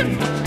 Hey!